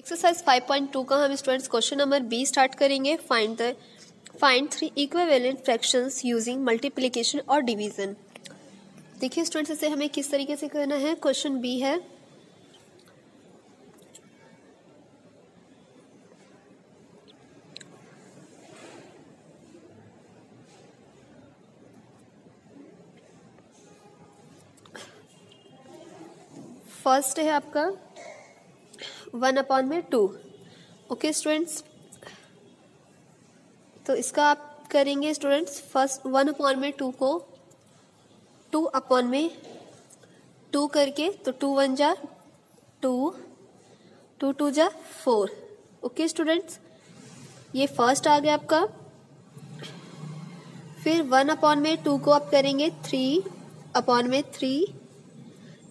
Exercise 5.2 का हम students question number B start करेंगे. Find the find three equivalent fractions using multiplication और division देखिए स्टूडेंट्स इसे हमें किस तरीके से करना है? क्वेश्चन बी है. फ़र्स्ट है आपका. वन अपॉन में टू ओके स्टूडेंट्स तो इसका आप करेंगे स्टूडेंट्स फ़र्स्ट वन अपॉन में टू को टू अपॉन में टू करके तो टू वन जा टू टू टू जा फोर ओके स्टूडेंट्स ये फ़र्स्ट आ गया आपका. फिर वन अपॉन में टू को आप करेंगे थ्री अपॉन में थ्री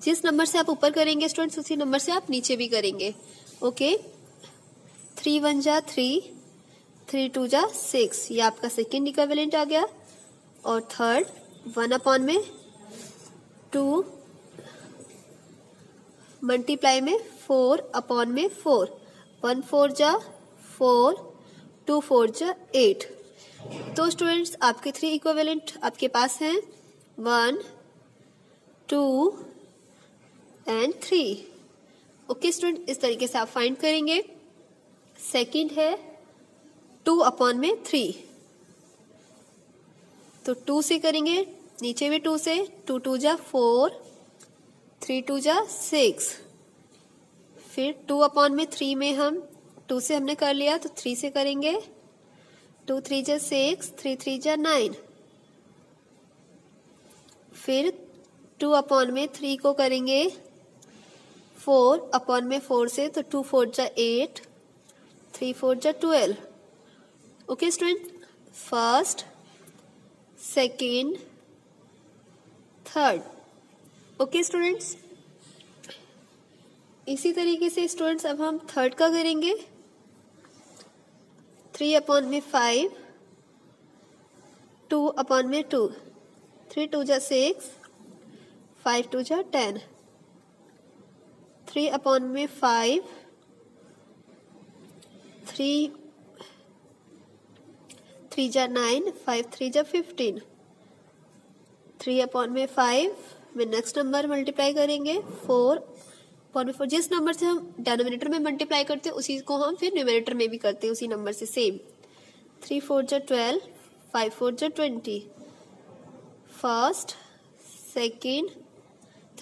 जिस नंबर से आप ऊपर करेंगे स्टूडेंट्स उसी नंबर से आप नीचे भी करेंगे। ओके थ्री वन जा थ्री थ्री टू जा सिक्स ये आपका सेकेंड इक्वेलेंट आ गया। और थर्ड वन अपॉन में टू मल्टीप्लाई में फोर अपॉन में फोर वन फोर जा फोर टू फोर जा एट तो स्टूडेंट्स आपके थ्री इक्वेलेंट आपके पास हैं। One two and three okay student इस तरीके से आप फाइंड करेंगे. सेकंड है टू अपॉन में थ्री तो टू से करेंगे. नीचे भी टू से. टू टू जा फोर थ्री टू जा सिक्स फिर टू अपॉन में थ्री में हम टू से हमने कर लिया तो थ्री से करेंगे. टू थ्री जा सिक्स थ्री थ्री जा नाइन फिर टू अपॉन में थ्री को करेंगे. फोर अपॉन में फोर से तो टू फोर जा एट, थ्री फोर जा twelve. Okay student first second third okay students इसी तरीके से स्टूडेंट्स अब हम थर्ड का करेंगे। थ्री अपॉन में फाइव टू अपॉन में टू थ्री टू जा सिक्स फाइव टू जा टेन थ्री अपॉन में फाइव थ्री थ्री जा नाइन फाइव थ्री जा फिफ्टीन थ्री अपॉन में फाइव में नेक्स्ट नंबर मल्टीप्लाई करेंगे फोर अपॉन में फोर जिस नंबर से हम डेनोमिनेटर में मल्टीप्लाई करते हैं, उसी को हम फिर न्यूमिनेटर में भी करते हैं, उसी नंबर से सेम थ्री फोर जा ट्वेल्व फाइव फोर जा twenty first second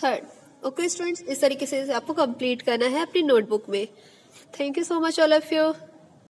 third okay students इस तरीके से आपको कंप्लीट करना है अपनी नोटबुक में. Thank you so much all of you